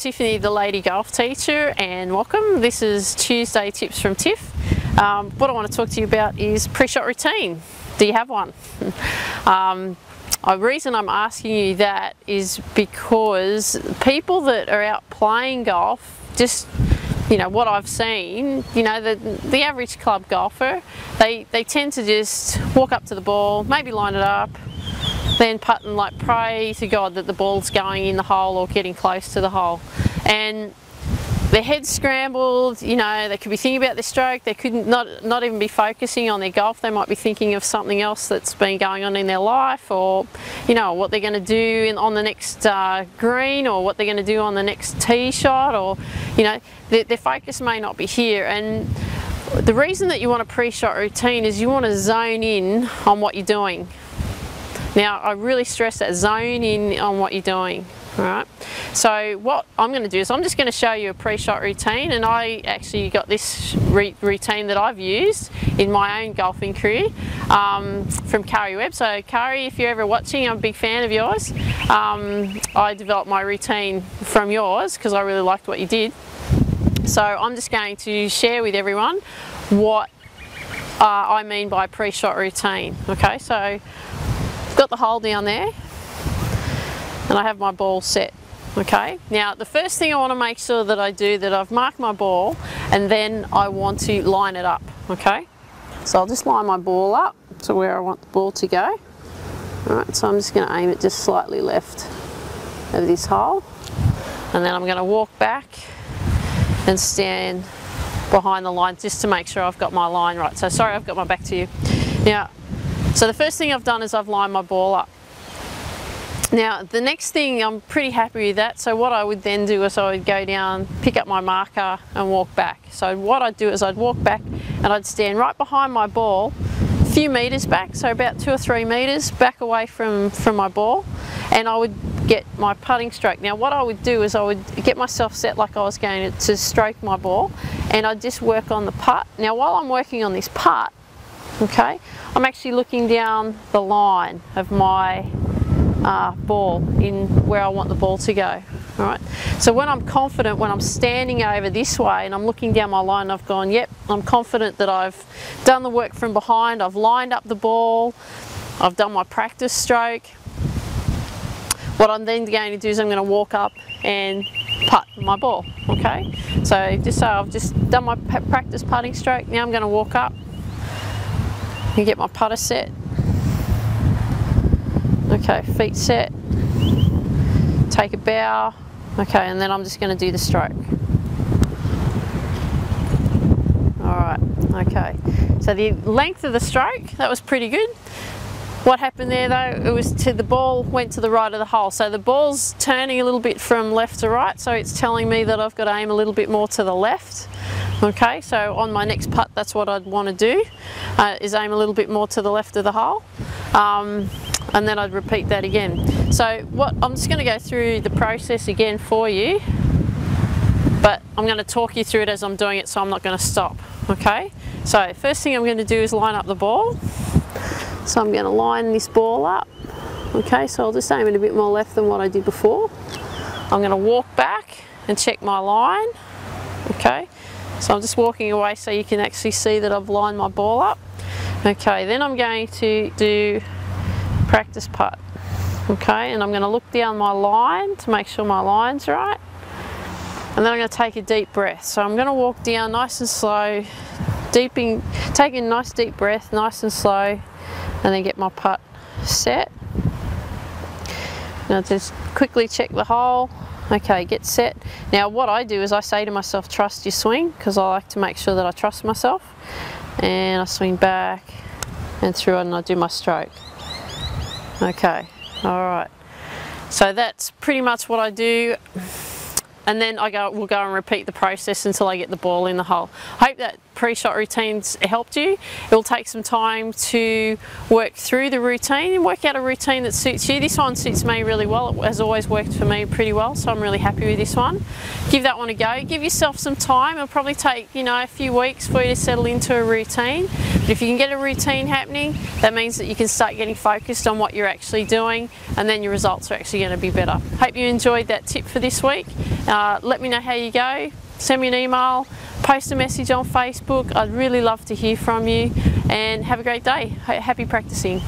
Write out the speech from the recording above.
Tiffany, the lady golf teacher, and welcome. This is Tuesday Tips from Tiff. Um, what I want to talk to you about is pre-shot routine. Do you have one? um, the reason I'm asking you that is because people that are out playing golf, just you know what I've seen, you know the the average club golfer, they they tend to just walk up to the ball, maybe line it up, then putt and like pray to God that the ball's going in the hole or getting close to the hole. And their head's scrambled, you know, they could be thinking about their stroke, they could not, not even be focusing on their golf, they might be thinking of something else that's been going on in their life or, you know, what they're going to do in, on the next uh, green or what they're going to do on the next tee shot or, you know, their, their focus may not be here. And the reason that you want a pre-shot routine is you want to zone in on what you're doing. Now I really stress that zone in on what you're doing. Alright, so what I'm going to do is I'm just going to show you a pre-shot routine and I actually got this routine that I've used in my own golfing career um, from Karrie Webb. So Karrie, if you're ever watching, I'm a big fan of yours. Um, I developed my routine from yours because I really liked what you did. So I'm just going to share with everyone what uh, I mean by pre-shot routine. Okay, so got the hole down there and I have my ball set okay? Now the first thing I want to make sure that I do that I've marked my ball and then I want to line it up okay? So I'll just line my ball up to where I want the ball to go. Alright so I'm just going to aim it just slightly left of this hole and then I'm going to walk back and stand behind the line just to make sure I've got my line right. So sorry I've got my back to you. Now so the first thing I've done is I've lined my ball up. Now the next thing I'm pretty happy with that so what I would then do is I would go down pick up my marker and walk back. So what I'd do is I'd walk back and I'd stand right behind my ball a few meters back so about two or three meters back away from from my ball and I would get my putting stroke. Now what I would do is I would get myself set like I was going to stroke my ball and I'd just work on the putt. Now while I'm working on this putt okay. I'm actually looking down the line of my uh, ball in where I want the ball to go. All right. So when I'm confident when I'm standing over this way and I'm looking down my line I've gone yep I'm confident that I've done the work from behind. I've lined up the ball. I've done my practice stroke. What I'm then going to do is I'm going to walk up and putt my ball. Okay. So just so I've just done my practice putting stroke now I'm going to walk up and get my putter set. Okay, feet set. Take a bow. Okay, and then I'm just going to do the stroke. Alright, okay. So the length of the stroke, that was pretty good. What happened there though, it was to the ball went to the right of the hole. So the ball's turning a little bit from left to right, so it's telling me that I've got to aim a little bit more to the left. Okay, so on my next putt, that's what I'd want to do, uh, is aim a little bit more to the left of the hole. Um, and then I'd repeat that again. So what I'm just going to go through the process again for you, but I'm going to talk you through it as I'm doing it, so I'm not going to stop. Okay, so first thing I'm going to do is line up the ball. So I'm going to line this ball up. Okay, so I'll just aim it a bit more left than what I did before. I'm going to walk back and check my line. Okay, so I'm just walking away so you can actually see that I've lined my ball up. Okay, then I'm going to do practice putt. Okay, and I'm going to look down my line to make sure my line's right. And then I'm going to take a deep breath. So I'm going to walk down nice and slow, deeping, taking a nice deep breath, nice and slow, and then get my putt set. Now just quickly check the hole Okay, get set. Now what I do is I say to myself, trust your swing, because I like to make sure that I trust myself. And I swing back and through and I do my stroke. Okay, all right. So that's pretty much what I do and then I go, we'll go and repeat the process until I get the ball in the hole. I hope that pre-shot routines helped you. It will take some time to work through the routine and work out a routine that suits you. This one suits me really well. It has always worked for me pretty well, so I'm really happy with this one. Give that one a go. Give yourself some time. It'll probably take, you know, a few weeks for you to settle into a routine. But if you can get a routine happening, that means that you can start getting focused on what you're actually doing and then your results are actually going to be better. Hope you enjoyed that tip for this week. Uh, let me know how you go. Send me an email, post a message on Facebook. I'd really love to hear from you and have a great day. Happy practicing.